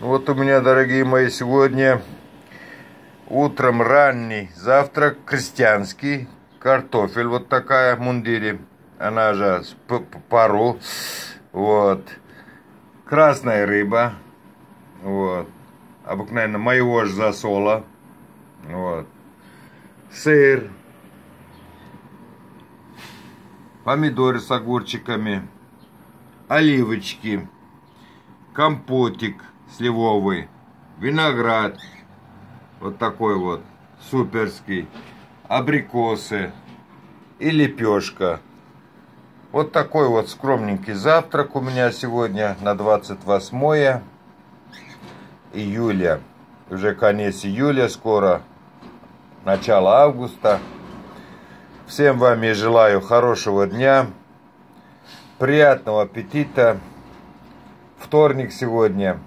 Вот у меня, дорогие мои, сегодня утром ранний завтрак крестьянский. Картофель вот такая в мундире. Она же пару. Вот. Красная рыба. Вот. Обыкновенно моего же засола. Вот. Сыр. Помидоры с огурчиками. Оливочки. Компотик сливовый, виноград, вот такой вот, суперский, абрикосы и лепешка. Вот такой вот скромненький завтрак у меня сегодня на 28 июля. Уже конец июля скоро, начало августа. Всем вам я желаю хорошего дня, приятного аппетита. Вторник сегодня.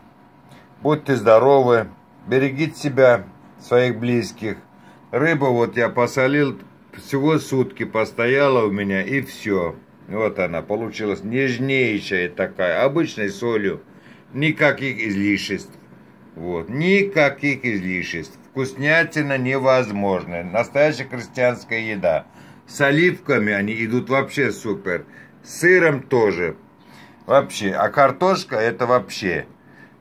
Будьте здоровы, берегите себя, своих близких. Рыба вот я посолил, всего сутки постояла у меня и все. Вот она получилась нежнейшая такая, обычной солью. Никаких излишеств. Вот, никаких излишеств. Вкуснятина невозможная. Настоящая крестьянская еда. С оливками они идут вообще супер. С сыром тоже. Вообще. А картошка это вообще.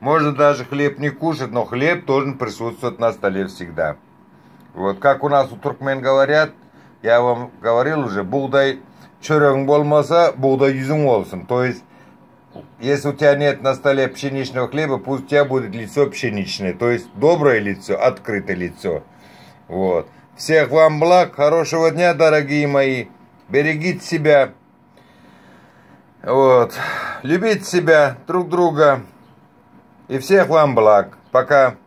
Можно даже хлеб не кушать, но хлеб должен присутствовать на столе всегда. Вот как у нас у туркмен говорят, я вам говорил уже, бугдай чөрөң болмаса, бугдай yüzün olsun. То есть, если у тебя нет на столе пшеничного хлеба, пусть у тебя будет лицо пшеничное. То есть, доброе лицо, открытое лицо. Вот. Всех вам благ, хорошего дня, дорогие мои. Берегите себя. Вот. Любите себя, друг друга. И всех вам благ. Пока.